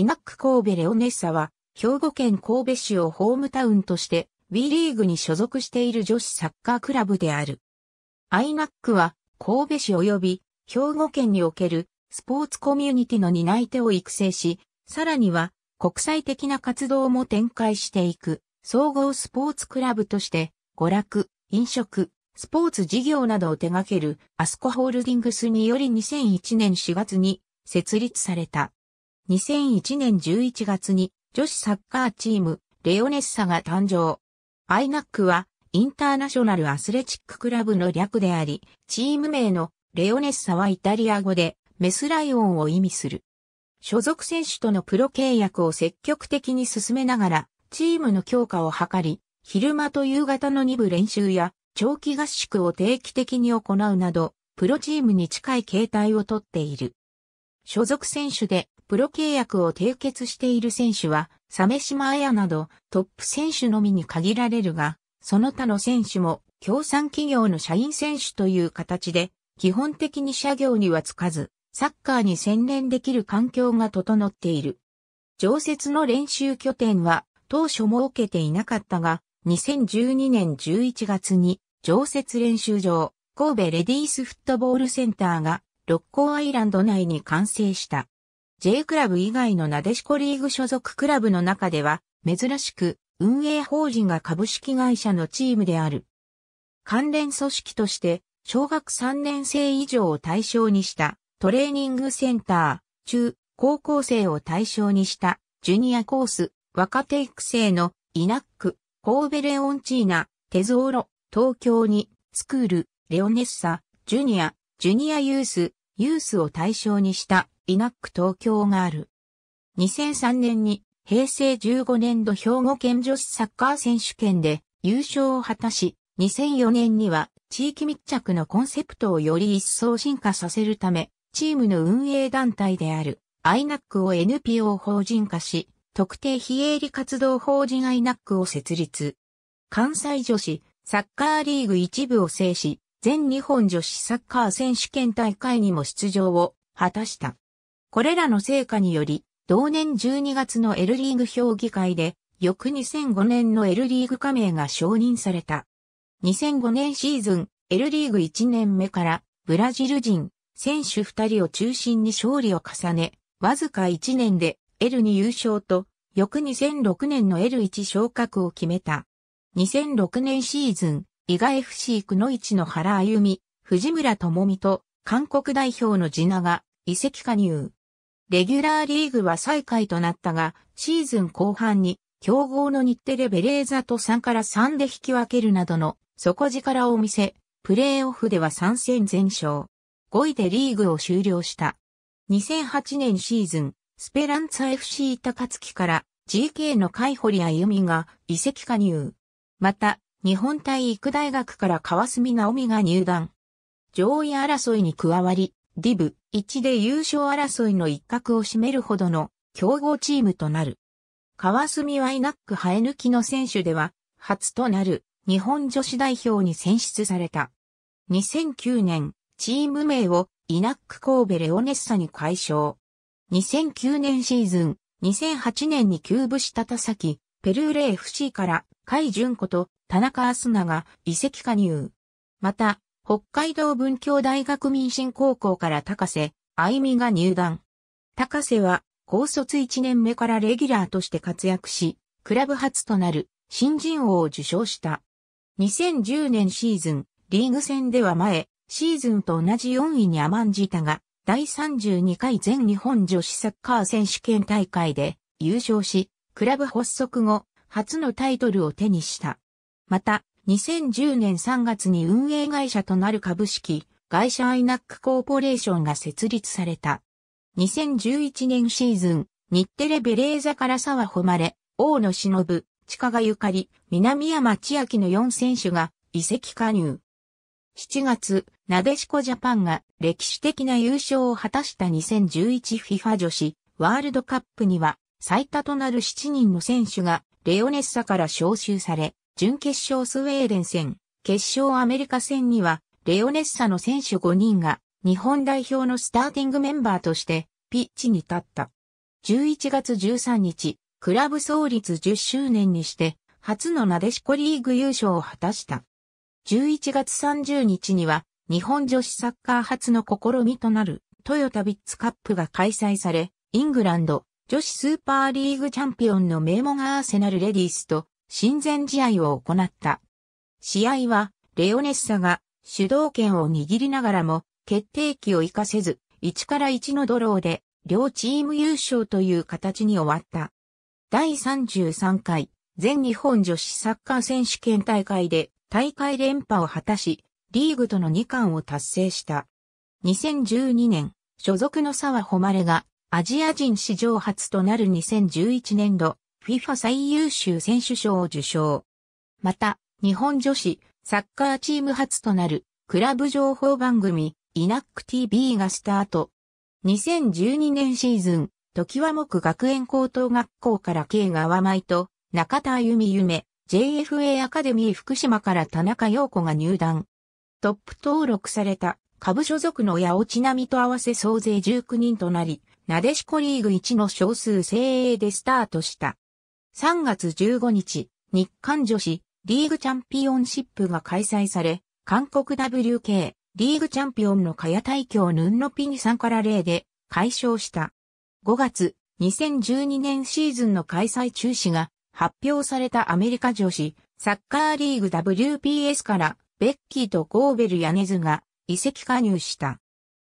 イナック神戸レオネッサは、兵庫県神戸市をホームタウンとして、WE リーグに所属している女子サッカークラブである。アイナックは、神戸市及び、兵庫県における、スポーツコミュニティの担い手を育成し、さらには、国際的な活動も展開していく、総合スポーツクラブとして、娯楽、飲食、スポーツ事業などを手掛けるアスコホールディングスにより2001年4月に設立された。2001年11月に女子サッカーチームレオネッサが誕生。アイナックはインターナショナルアスレチッククラブの略であり、チーム名のレオネッサはイタリア語でメスライオンを意味する。所属選手とのプロ契約を積極的に進めながら、チームの強化を図り、昼間と夕方の2部練習や長期合宿を定期的に行うなど、プロチームに近い形態をとっている。所属選手でプロ契約を締結している選手は、鮫島彩などトップ選手のみに限られるが、その他の選手も協賛企業の社員選手という形で、基本的に社業にはつかず、サッカーに専念できる環境が整っている。常設の練習拠点は当初設けていなかったが、2012年11月に常設練習場、神戸レディースフットボールセンターが六甲アイランド内に完成した。J クラブ以外のなでしこリーグ所属クラブの中では、珍しく運営法人が株式会社のチームである。関連組織として、小学3年生以上を対象にしたトレーニングセンター、中、高校生を対象にしたジュニアコース、若手育成のイナック、神戸レオンチーナ、テゾーロ、東京に、スクール、レオネッサ、ジュニア、ジュニアユース、ユースを対象にしたイナック東京がある。2003年に平成15年度兵庫県女子サッカー選手権で優勝を果たし、2004年には地域密着のコンセプトをより一層進化させるため、チームの運営団体であるアイナックを NPO 法人化し、特定非営利活動法人アイナックを設立。関西女子サッカーリーグ一部を制し、全日本女子サッカー選手権大会にも出場を果たした。これらの成果により、同年12月の L リーグ評議会で、翌2005年の L リーグ加盟が承認された。2005年シーズン、L リーグ1年目から、ブラジル人、選手2人を中心に勝利を重ね、わずか1年で L に優勝と、翌2006年の L1 昇格を決めた。2006年シーズン、伊賀 FC 区の市の原歩み、藤村智美と、韓国代表のジナが移籍加入。レギュラーリーグは再開となったが、シーズン後半に、強豪の日テレベレーザと3から3で引き分けるなどの底力を見せ、プレーオフでは3戦全勝。5位でリーグを終了した。2008年シーズン、スペランツァ FC 高槻から GK の海堀歩みが移籍加入。また、日本体育大学から川澄直美が入団。上位争いに加わり、ディブ1で優勝争いの一角を占めるほどの強豪チームとなる。川澄ワイナック生え抜きの選手では初となる日本女子代表に選出された。2009年、チーム名をイナック神戸レオネッサに改称。2009年シーズン、2008年に休部した田崎、ペルーレ FC から海純子と田中アスナが移籍加入。また、北海道文教大学民進高校から高瀬、愛美が入団。高瀬は、高卒1年目からレギュラーとして活躍し、クラブ初となる新人王を受賞した。2010年シーズン、リーグ戦では前、シーズンと同じ4位に甘んじたが、第32回全日本女子サッカー選手権大会で優勝し、クラブ発足後、初のタイトルを手にした。また、2010年3月に運営会社となる株式、会社アイナックコーポレーションが設立された。2011年シーズン、日テレベレーザから沢誉れ、大野忍、近賀ゆかり、南山千秋の4選手が移籍加入。7月、なでしこジャパンが歴史的な優勝を果たした 2011FIFA 女子ワールドカップには最多となる7人の選手がレオネッサから招集され、準決勝スウェーデン戦、決勝アメリカ戦には、レオネッサの選手5人が、日本代表のスターティングメンバーとして、ピッチに立った。11月13日、クラブ創立10周年にして、初のなでしこリーグ優勝を果たした。11月30日には、日本女子サッカー初の試みとなる、トヨタビッツカップが開催され、イングランド、女子スーパーリーグチャンピオンの名門アーセナルレディースと親善試合を行った。試合は、レオネッサが主導権を握りながらも、決定機を活かせず、1から1のドローで、両チーム優勝という形に終わった。第33回全日本女子サッカー選手権大会で大会連覇を果たし、リーグとの2冠を達成した。2012年、所属の沢誉がアジア人史上初となる2011年度 FIFA 最優秀選手賞を受賞。また、日本女子サッカーチーム初となるクラブ情報番組イナック TV がスタート。2012年シーズン、時は木学園高等学校から慶川舞と中田歩美夢、JFA アカデミー福島から田中陽子が入団。トップ登録された下部所属の八尾ちなみと合わせ総勢19人となり、なでしこリーグ1の少数精鋭でスタートした。3月15日、日韓女子リーグチャンピオンシップが開催され、韓国 WK リーグチャンピオンの茅大京ヌンノピニさんから0で解消した。5月、2012年シーズンの開催中止が発表されたアメリカ女子サッカーリーグ WPS からベッキーとゴーベル・ヤネズが移籍加入した。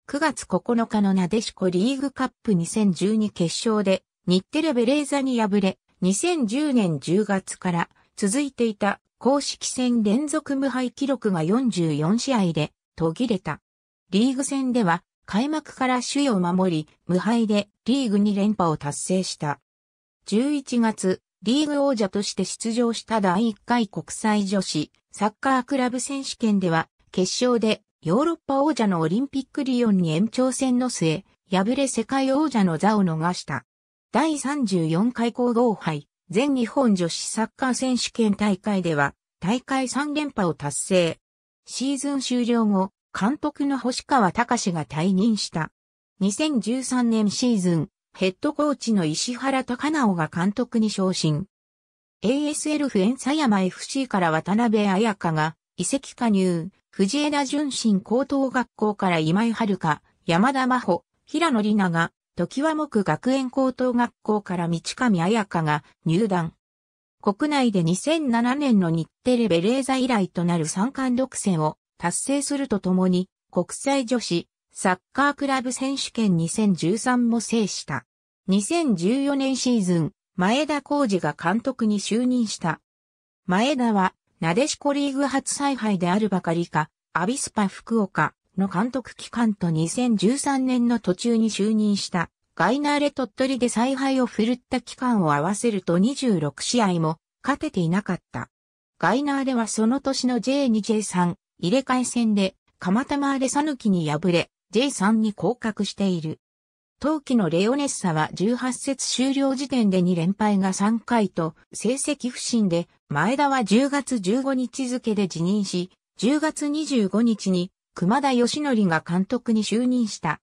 9月9日のなでしこリーグカップ2012決勝で日テレベレーザに敗れ、2010年10月から続いていた公式戦連続無敗記録が44試合で途切れた。リーグ戦では開幕から首位を守り、無敗でリーグ2連覇を達成した。11月、リーグ王者として出場した第1回国際女子サッカークラブ選手権では、決勝でヨーロッパ王者のオリンピックリオンに延長戦の末、敗れ世界王者の座を逃した。第34回皇后杯、全日本女子サッカー選手権大会では、大会3連覇を達成。シーズン終了後、監督の星川隆が退任した。2013年シーズン、ヘッドコーチの石原隆直が監督に昇進。ASL フエンサヤマ FC から渡辺彩香が移籍加入、藤枝順心高等学校から今井遥、山田真帆、平野里奈が、時は木学園高等学校から道上彩香が入団。国内で2007年の日テレベレーザ以来となる三冠独占を達成するとともに、国際女子サッカークラブ選手権2013も制した。2014年シーズン、前田浩二が監督に就任した。前田は、なでしこリーグ初采配であるばかりか、アビスパ福岡の監督期間と2013年の途中に就任したガイナーレ鳥取で采配を振るった期間を合わせると26試合も勝てていなかった。ガイナーレはその年の J2、J3 入れ替え戦で蒲田マーレサヌキに敗れ J3 に降格している。冬季のレオネッサは18節終了時点で2連敗が3回と成績不振で前田は10月15日付で辞任し、10月25日に熊田義則が監督に就任した。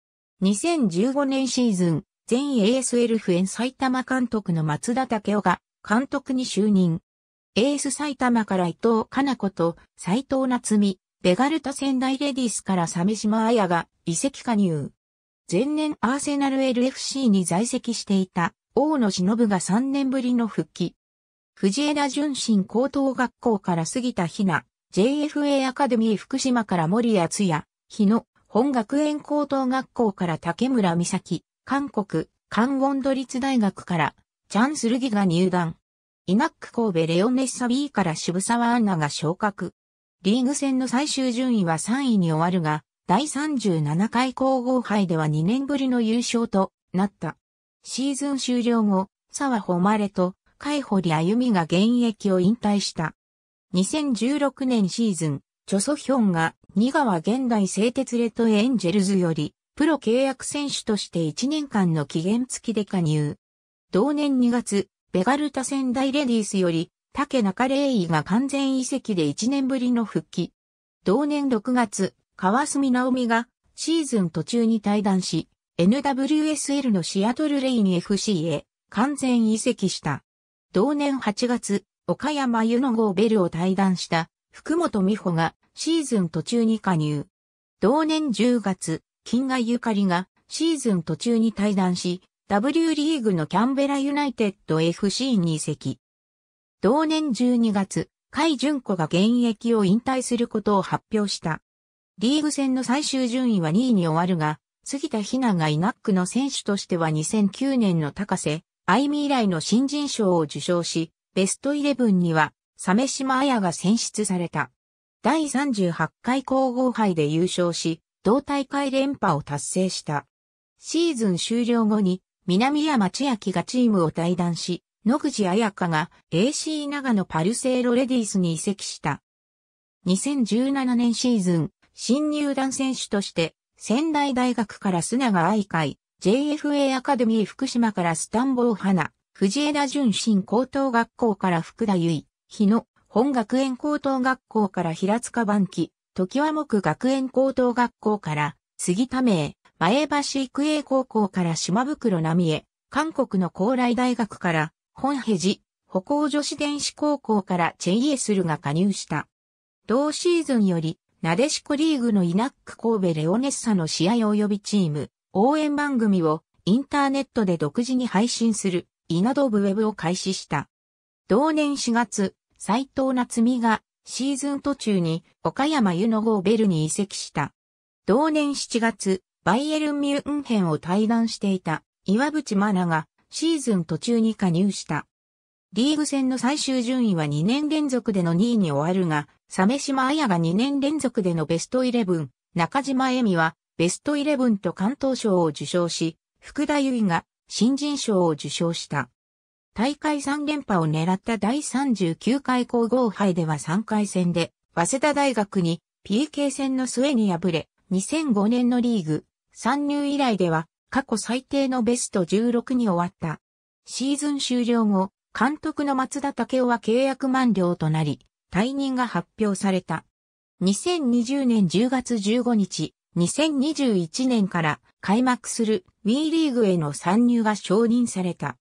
2015年シーズン、全 ASL フエン埼玉監督の松田武雄が監督に就任。エース埼玉から伊藤かな子と斎藤夏美、ベガルタ仙台レディスから鮫島彩が移籍加入。前年アーセナル LFC に在籍していた大野忍が3年ぶりの復帰。藤枝順心高等学校から杉田ひな、JFA アカデミー福島から森谷津也、日野、本学園高等学校から竹村美咲、韓国、関ンド立大学から、チャンスルギが入団。イナック神戸レオネッサ B から渋沢アンナが昇格。リーグ戦の最終順位は3位に終わるが、第37回皇后杯では2年ぶりの優勝となった。シーズン終了後、沢誉と海堀歩みが現役を引退した。2016年シーズン、チョソヒョンが二川現代製鉄レッドエンジェルズより、プロ契約選手として1年間の期限付きで加入。同年2月、ベガルタ仙台レディースより、竹中レイが完全移籍で1年ぶりの復帰。同年6月、川澄直美がシーズン途中に退団し、NWSL のシアトルレイン FC へ完全移籍した。同年8月、岡山湯の号ベルを退団した福本美穂がシーズン途中に加入。同年10月、金河ゆかりがシーズン途中に退団し、W リーグのキャンベラユナイテッド FC に移籍。同年12月、海純子が現役を引退することを発表した。リーグ戦の最終順位は2位に終わるが、杉田ひながイナックの選手としては2009年の高瀬、愛美以来の新人賞を受賞し、ベストイレブンには、鮫島彩が選出された。第38回皇后杯で優勝し、同大会連覇を達成した。シーズン終了後に、南山千秋がチームを退団し、野口彩香が AC 長野パルセーロレディースに移籍した。2017年シーズン、新入団選手として、仙台大学から須永愛海、JFA アカデミー福島からスタンボー花、藤枝純新高等学校から福田由衣、日野、本学園高等学校から平塚番記、時和木学園高等学校から杉田名、前橋育英高校から島袋波江、韓国の高麗大学から本ヘジ、歩行女子電子高校からチェイエスルが加入した。同シーズンより、なでしこリーグのイナック神戸レオネッサの試合及びチーム、応援番組をインターネットで独自に配信する、イナドブウェブを開始した。同年4月、斎藤夏美がシーズン途中に岡山湯の号ベルに移籍した。同年7月、バイエルンミュンヘンを退団していた岩渕真奈がシーズン途中に加入した。リーグ戦の最終順位は2年連続での2位に終わるが、鮫島彩が2年連続でのベストイレブン、中島恵美はベストイレブンと関東賞を受賞し、福田由衣が新人賞を受賞した。大会3連覇を狙った第39回皇后杯では3回戦で、早稲田大学に PK 戦の末に敗れ、2005年のリーグ参入以来では過去最低のベスト16に終わった。シーズン終了後、監督の松田武雄は契約満了となり、退任が発表された。2020年10月15日、2021年から開幕する WE リーグへの参入が承認された。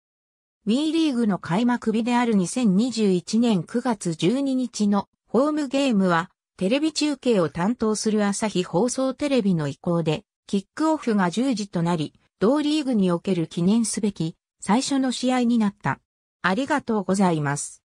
WE リーグの開幕日である2021年9月12日のホームゲームはテレビ中継を担当する朝日放送テレビの意向でキックオフが10時となり、同リーグにおける記念すべき最初の試合になった。ありがとうございます。